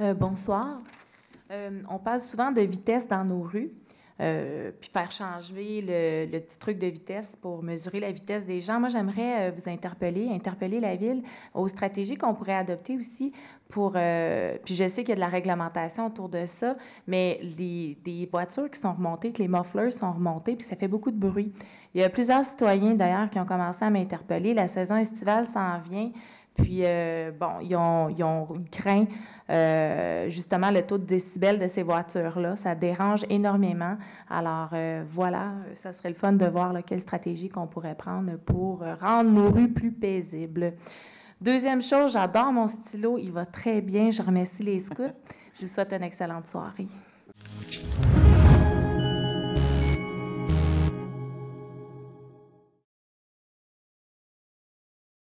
Euh, bonsoir. Euh, on parle souvent de vitesse dans nos rues, euh, puis faire changer le, petit truc de vitesse pour mesurer la vitesse des gens. Moi, j'aimerais vous interpeller, interpeller la ville aux stratégies qu'on pourrait adopter aussi pour. puis je sais qu'il y a de la réglementation autour de ça, mais les, des voitures qui sont remontées, que les mufflers sont remontés, puis ça fait beaucoup de bruit. Il y a plusieurs citoyens d'ailleurs qui ont commencé à m'interpeller. La saison estivale s'en vient. Puis, euh, bon, ils ont, craint euh, justement le taux de décibels de ces voitures-là. Ça dérange énormément. Alors, euh, voilà, ça serait le fun de voir quelle stratégie qu'on pourrait prendre pour rendre nos rues plus paisibles. Deuxième chose, j'adore mon stylo. Il va très bien. Je remercie les scouts. Je vous souhaite une excellente soirée.